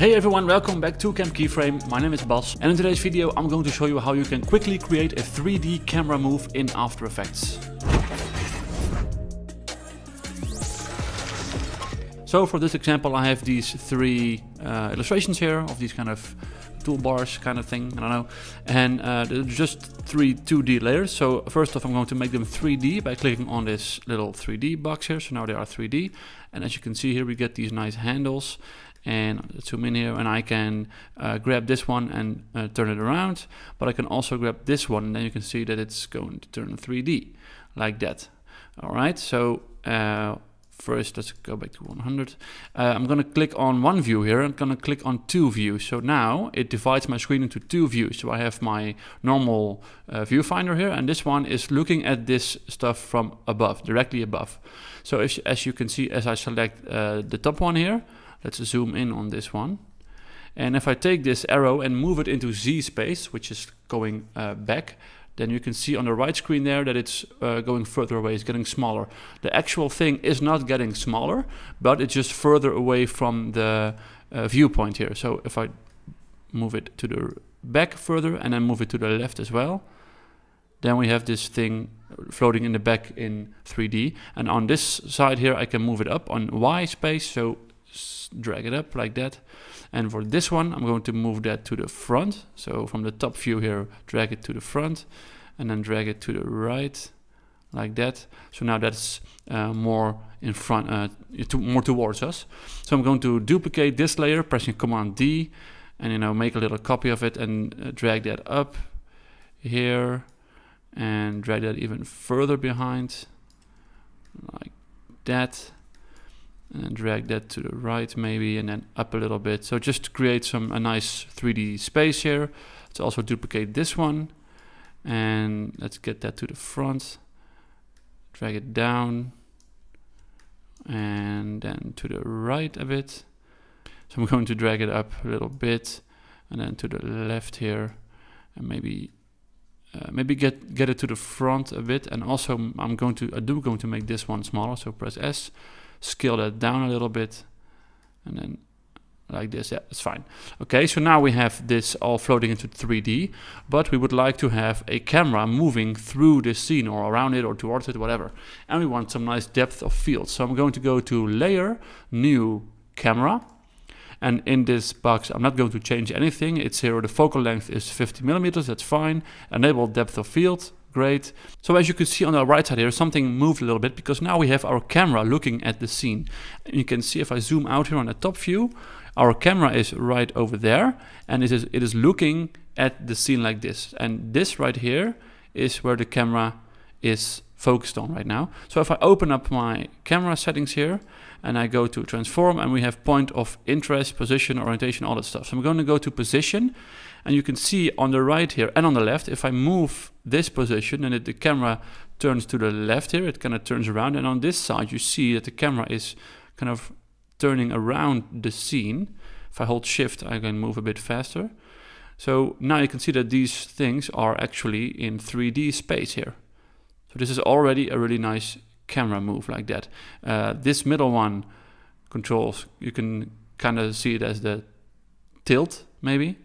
Hey everyone, welcome back to Camp Keyframe. My name is Bas and in today's video I'm going to show you how you can quickly create a 3D camera move in After Effects. So for this example I have these three uh, illustrations here of these kind of toolbars kind of thing, I don't know. And uh, they're just three 2D layers. So first off, I'm going to make them 3D by clicking on this little 3D box here. So now they are 3D. And as you can see here, we get these nice handles and zoom in here and I can uh, grab this one and uh, turn it around but I can also grab this one and then you can see that it's going to turn 3D like that. Alright so uh, first let's go back to 100 uh, I'm gonna click on one view here I'm gonna click on two views. So now it divides my screen into two views. So I have my normal uh, viewfinder here and this one is looking at this stuff from above directly above. So if, as you can see as I select uh, the top one here let's zoom in on this one and if I take this arrow and move it into Z space which is going uh, back then you can see on the right screen there that it's uh, going further away, it's getting smaller. The actual thing is not getting smaller, but it's just further away from the uh, viewpoint here. So if I move it to the back further and then move it to the left as well, then we have this thing floating in the back in 3D. And on this side here, I can move it up on Y space, so drag it up like that. And for this one, I'm going to move that to the front. So from the top view here, drag it to the front and then drag it to the right like that. So now that's uh, more in front, uh, to, more towards us. So I'm going to duplicate this layer, pressing Command D, and you know make a little copy of it and uh, drag that up here, and drag that even further behind, like that and drag that to the right maybe and then up a little bit. So just create some a nice 3d space here. Let's also duplicate this one. And let's get that to the front. Drag it down. And then to the right a bit. So I'm going to drag it up a little bit. And then to the left here. And maybe uh, maybe get get it to the front a bit. And also I'm going to I do going to make this one smaller. So press S scale that down a little bit and then like this yeah it's fine. Okay so now we have this all floating into 3d but we would like to have a camera moving through this scene or around it or towards it whatever. And we want some nice depth of field. So i'm going to go to layer new camera. And in this box I'm not going to change anything. It's here the focal length is 50 millimeters that's fine. Enable depth of field Great. So as you can see on the right side here, something moved a little bit because now we have our camera looking at the scene. And you can see if I zoom out here on the top view, our camera is right over there and it is, it is looking at the scene like this. And this right here is where the camera is focused on right now. So if I open up my camera settings here and I go to transform and we have point of interest, position, orientation, all that stuff. So I'm going to go to position and you can see on the right here and on the left, if I move this position and it, the camera turns to the left here, it kind of turns around. And on this side, you see that the camera is kind of turning around the scene. If I hold shift, I can move a bit faster. So now you can see that these things are actually in 3D space here. So this is already a really nice camera move like that. Uh, this middle one controls, you can kind of see it as the tilt maybe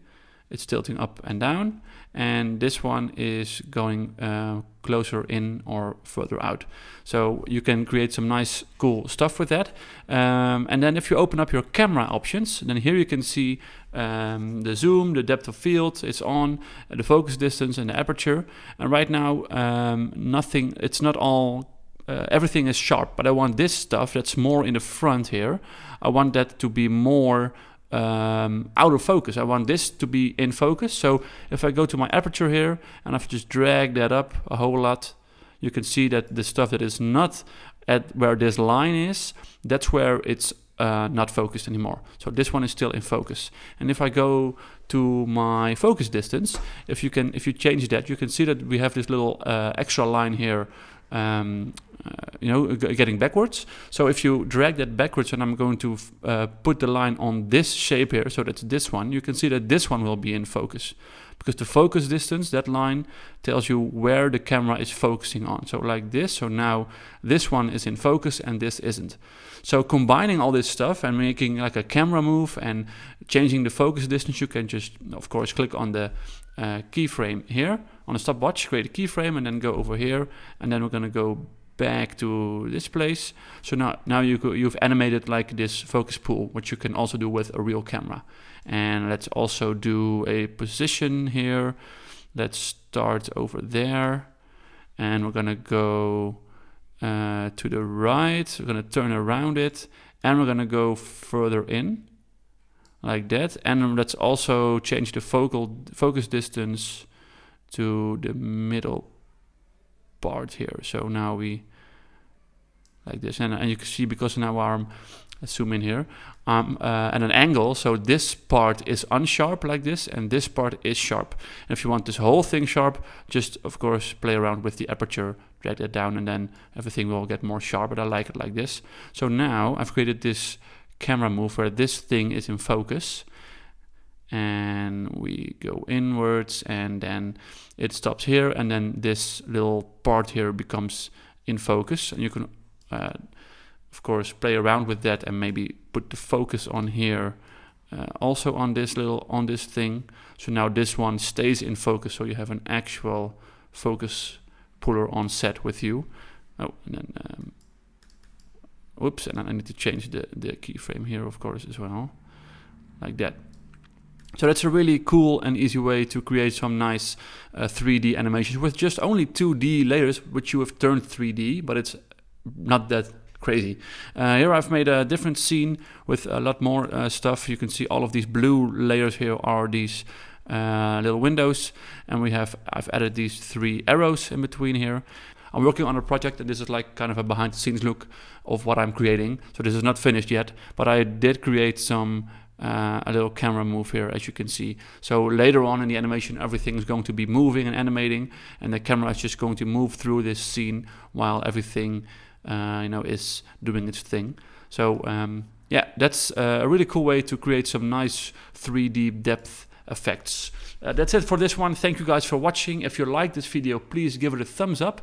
it's tilting up and down and this one is going uh, closer in or further out. So you can create some nice cool stuff with that. Um, and then if you open up your camera options then here you can see um, the zoom the depth of field it's on the focus distance and the aperture. And right now um, nothing it's not all uh, everything is sharp but I want this stuff that's more in the front here. I want that to be more um, out of focus. I want this to be in focus. So if I go to my aperture here and I just drag that up a whole lot, you can see that the stuff that is not at where this line is, that's where it's uh, not focused anymore. So this one is still in focus. And if I go to my focus distance, if you can, if you change that, you can see that we have this little uh, extra line here um, you know, getting backwards. So if you drag that backwards, and I'm going to uh, put the line on this shape here, so that's this one, you can see that this one will be in focus. Because the focus distance, that line, tells you where the camera is focusing on. So like this, so now this one is in focus and this isn't. So combining all this stuff and making like a camera move and changing the focus distance, you can just, of course, click on the uh, keyframe here on a stopwatch, create a keyframe and then go over here. And then we're gonna go back to this place. So now, now you you've animated like this focus pull, which you can also do with a real camera. And let's also do a position here. Let's start over there. And we're gonna go uh, to the right. We're gonna turn around it and we're gonna go further in like that. And let's also change the focal focus distance to the middle part here. So now we like this, and, and you can see because now I'm let's zoom in here, um, uh, at an angle. So this part is unsharp like this, and this part is sharp. And if you want this whole thing sharp, just of course play around with the aperture, drag that down, and then everything will get more sharp. But I like it like this. So now I've created this camera move where this thing is in focus and go inwards and then it stops here and then this little part here becomes in focus. And you can uh, of course play around with that and maybe put the focus on here uh, also on this little on this thing. So now this one stays in focus so you have an actual focus puller on set with you. Oh and then um, whoops and I need to change the the keyframe here of course as well like that so that's a really cool and easy way to create some nice uh, 3D animations with just only 2D layers, which you have turned 3D, but it's not that crazy. Uh, here I've made a different scene with a lot more uh, stuff. You can see all of these blue layers here are these uh, little windows, and we have I've added these three arrows in between here. I'm working on a project, and this is like kind of a behind the scenes look of what I'm creating. So this is not finished yet, but I did create some uh, a little camera move here as you can see. So later on in the animation everything is going to be moving and animating and the camera is just going to move through this scene while everything uh, you know is doing its thing. So um, yeah that's uh, a really cool way to create some nice 3d depth effects. Uh, that's it for this one. Thank you guys for watching. If you like this video, please give it a thumbs up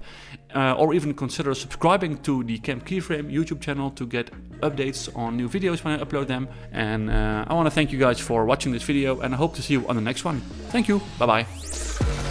uh, or even consider subscribing to the Camp Keyframe YouTube channel to get updates on new videos when I upload them. And uh, I want to thank you guys for watching this video and I hope to see you on the next one. Thank you. Bye bye.